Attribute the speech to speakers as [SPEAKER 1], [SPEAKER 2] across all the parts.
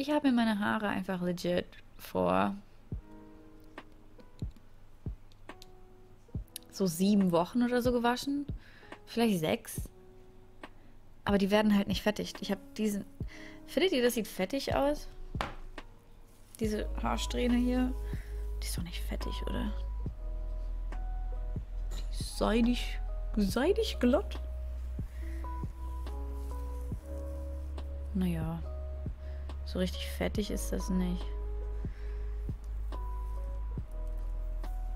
[SPEAKER 1] Ich habe mir meine Haare einfach legit vor so sieben Wochen oder so gewaschen. Vielleicht sechs. Aber die werden halt nicht fettig. Ich habe diesen. Findet ihr, das sieht fettig aus? Diese Haarsträhne hier. Die ist doch nicht fettig, oder? Die ist seidig, seidig glatt. Naja. So richtig fettig ist das nicht.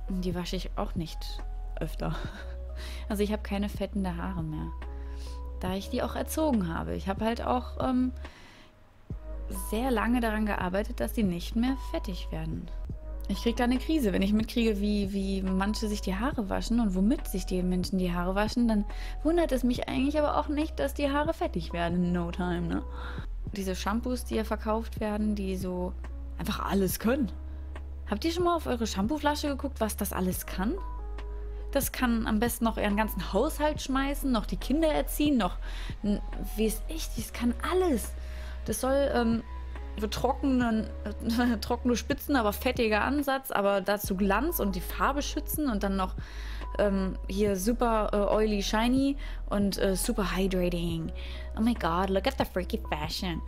[SPEAKER 1] Die wasche ich auch nicht öfter. Also ich habe keine fettende Haare mehr. Da ich die auch erzogen habe. Ich habe halt auch ähm, sehr lange daran gearbeitet, dass die nicht mehr fettig werden. Ich kriege da eine Krise. Wenn ich mitkriege, wie, wie manche sich die Haare waschen und womit sich die Menschen die Haare waschen, dann wundert es mich eigentlich aber auch nicht, dass die Haare fettig werden in no time, ne? Diese Shampoos, die ja verkauft werden, die so einfach alles können. Habt ihr schon mal auf eure Shampooflasche geguckt, was das alles kann? Das kann am besten noch ihren ganzen Haushalt schmeißen, noch die Kinder erziehen, noch, wie es ich, das kann alles. Das soll ähm, für trockene Spitzen, aber fettiger Ansatz, aber dazu Glanz und die Farbe schützen und dann noch ähm, hier super äh, oily, shiny und äh, super hydrating. Oh my god, look at the freaky fashion.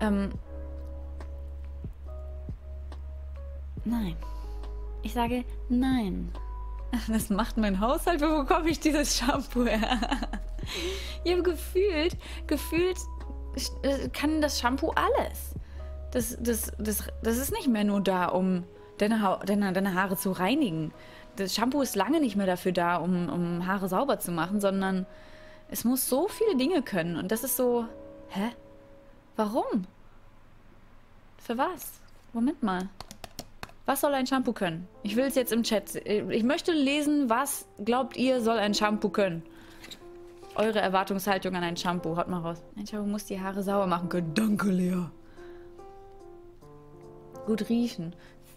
[SPEAKER 1] Ähm, nein. Ich sage nein. Das macht mein Haushalt. Wo bekomme ich dieses Shampoo her? ich habe gefühlt, gefühlt äh, kann das Shampoo alles. Das, das, das, das ist nicht mehr nur da, um deine, ha deine, deine Haare zu reinigen. Das Shampoo ist lange nicht mehr dafür da, um, um Haare sauber zu machen, sondern es muss so viele Dinge können. Und das ist so, hä? Warum? Für was? Moment mal. Was soll ein Shampoo können? Ich will es jetzt im Chat. Ich möchte lesen, was glaubt ihr, soll ein Shampoo können? Eure Erwartungshaltung an ein Shampoo. Haut mal raus. Ein Shampoo muss die Haare sauber machen können. Danke, Lea. Gut riechen.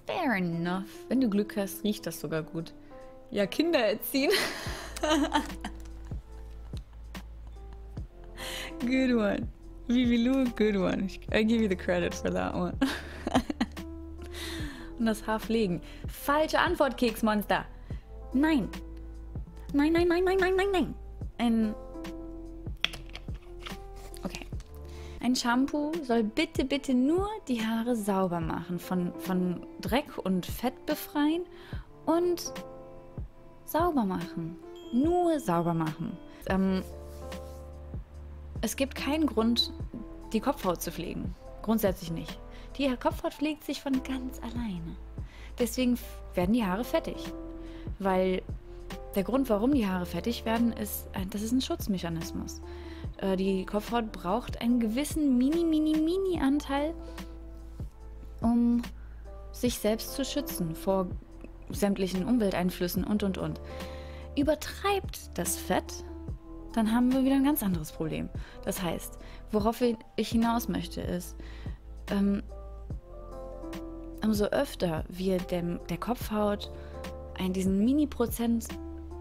[SPEAKER 1] Fair enough. Wenn du Glück hast, riecht das sogar gut. Ja, Kinder erziehen. good one. Vivi Lou, good one. I give you the credit for that one. und das Haar pflegen. Falsche Antwort, Keksmonster. Nein. Nein, nein, nein, nein, nein, nein, nein. Ein. Ein Shampoo soll bitte, bitte nur die Haare sauber machen. Von, von Dreck und Fett befreien und sauber machen. Nur sauber machen. Ähm, es gibt keinen Grund, die Kopfhaut zu pflegen. Grundsätzlich nicht. Die Kopfhaut pflegt sich von ganz alleine. Deswegen werden die Haare fettig. Weil der Grund, warum die Haare fettig werden, ist, äh, das ist ein Schutzmechanismus. Äh, die Kopfhaut braucht einen gewissen mini, mini, mini Anteil, um sich selbst zu schützen vor sämtlichen Umwelteinflüssen und, und, und. Übertreibt das Fett, dann haben wir wieder ein ganz anderes Problem. Das heißt, worauf ich hinaus möchte, ist, ähm, umso öfter wir dem, der Kopfhaut einen, diesen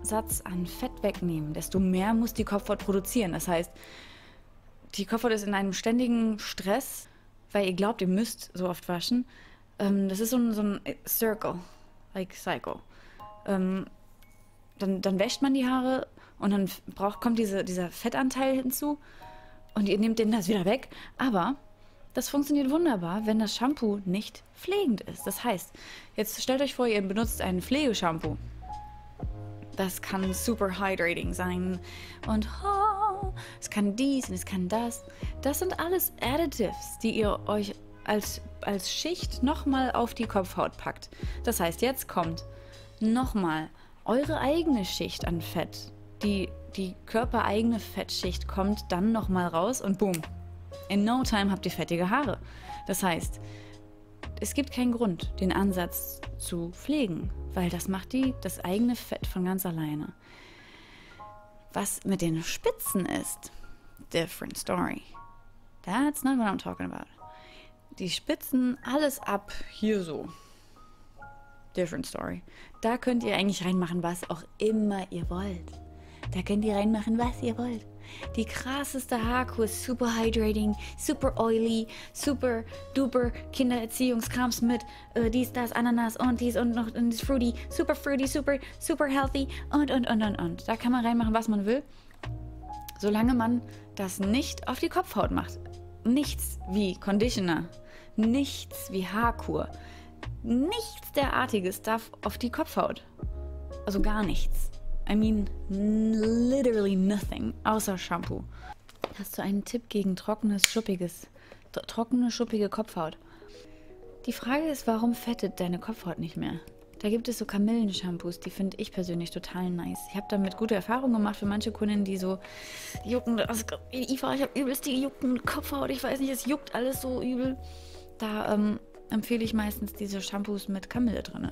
[SPEAKER 1] Mini-Prozentsatz an Fett wegnehmen, desto mehr muss die Kopfhaut produzieren. Das heißt, die Kopfhaut ist in einem ständigen Stress, weil ihr glaubt, ihr müsst so oft waschen. Ähm, das ist so ein, so ein Circle, like Cycle. Ähm, dann, dann wäscht man die Haare und dann braucht, kommt diese, dieser Fettanteil hinzu und ihr nehmt den das wieder weg. Aber das funktioniert wunderbar, wenn das Shampoo nicht pflegend ist. Das heißt, jetzt stellt euch vor, ihr benutzt ein Pflegeshampoo. Das kann super hydrating sein und oh, es kann dies und es kann das. Das sind alles Additives, die ihr euch als, als Schicht nochmal auf die Kopfhaut packt. Das heißt, jetzt kommt nochmal eure eigene Schicht an Fett. Die, die körpereigene Fettschicht kommt dann nochmal raus und boom, in no time habt ihr fettige Haare. Das heißt, es gibt keinen Grund, den Ansatz zu pflegen, weil das macht die das eigene Fett von ganz alleine. Was mit den Spitzen ist, different story. That's not what I'm talking about. Die Spitzen, alles ab hier so. Different story. Da könnt ihr eigentlich reinmachen, was auch immer ihr wollt. Da könnt ihr reinmachen, was ihr wollt. Die krasseste Haarkur, super hydrating, super oily, super duper Kindererziehungskrams mit äh, dies, das, Ananas und dies und noch und fruity, super fruity, super, super healthy und, und, und, und, und. Da kann man reinmachen, was man will, solange man das nicht auf die Kopfhaut macht. Nichts wie Conditioner, nichts wie Haarkur, nichts derartiges darf auf die Kopfhaut. Also gar nichts. I mean, literally nothing, außer Shampoo. Hast du einen Tipp gegen trockenes, schuppiges, trockene, schuppige Kopfhaut? Die Frage ist, warum fettet deine Kopfhaut nicht mehr? Da gibt es so Kamillenshampoos, die finde ich persönlich total nice. Ich habe damit gute Erfahrungen gemacht für manche Kunden, die so jucken. Also, Eva, ich habe übelst die juckende Kopfhaut. Ich weiß nicht, es juckt alles so übel. Da ähm, empfehle ich meistens diese Shampoos mit Kamille drin.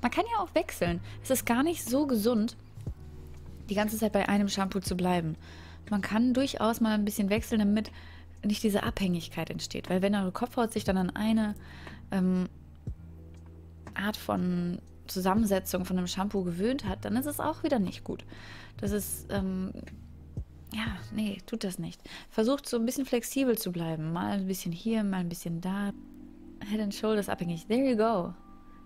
[SPEAKER 1] Man kann ja auch wechseln. Es ist gar nicht so gesund, die ganze Zeit bei einem Shampoo zu bleiben. Man kann durchaus mal ein bisschen wechseln, damit nicht diese Abhängigkeit entsteht. Weil wenn eure Kopfhaut sich dann an eine ähm, Art von Zusammensetzung von einem Shampoo gewöhnt hat, dann ist es auch wieder nicht gut. Das ist, ähm, ja, nee, tut das nicht. Versucht so ein bisschen flexibel zu bleiben. Mal ein bisschen hier, mal ein bisschen da. Head and Shoulders abhängig. There you go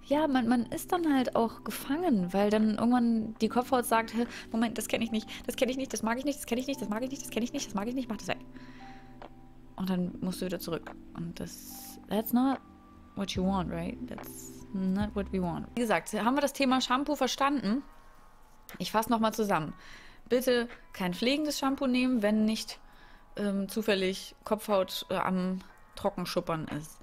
[SPEAKER 1] ja, man, man ist dann halt auch gefangen, weil dann irgendwann die Kopfhaut sagt, Moment, das kenne ich nicht, das kenne ich nicht, das mag ich nicht, das kenne ich nicht, das mag ich nicht, das kenne ich nicht, das mag ich nicht, mach das weg. Und dann musst du wieder zurück. Und das, that's not what you want, right? That's not what we want. Wie gesagt, haben wir das Thema Shampoo verstanden? Ich fasse nochmal zusammen. Bitte kein pflegendes Shampoo nehmen, wenn nicht ähm, zufällig Kopfhaut äh, am Trockenschuppern ist.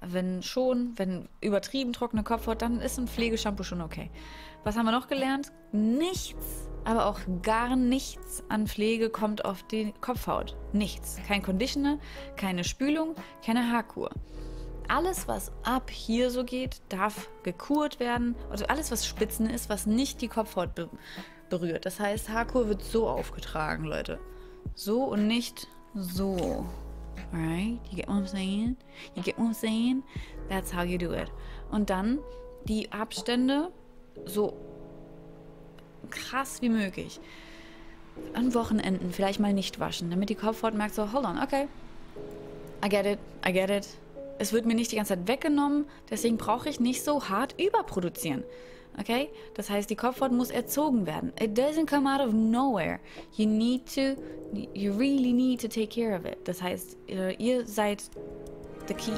[SPEAKER 1] Wenn schon, wenn übertrieben trockene Kopfhaut, dann ist ein Pflegeshampoo schon okay. Was haben wir noch gelernt? Nichts, aber auch gar nichts an Pflege kommt auf die Kopfhaut. Nichts. Kein Conditioner, keine Spülung, keine Haarkur. Alles, was ab hier so geht, darf gekurt werden. Also alles, was Spitzen ist, was nicht die Kopfhaut be berührt. Das heißt, Haarkur wird so aufgetragen, Leute. So und nicht so. Alright? You get what I'm saying? You get what I'm saying? That's how you do it. Und dann die Abstände so krass wie möglich. An Wochenenden vielleicht mal nicht waschen, damit die Kopfhaut merkt so, hold on, okay. I get it, I get it. Es wird mir nicht die ganze Zeit weggenommen, deswegen brauche ich nicht so hart überproduzieren. Okay? Das heißt, die Kopfhaut muss erzogen werden. It doesn't come out of nowhere. You need to, you really need to take care of it. Das heißt, ihr seid the key.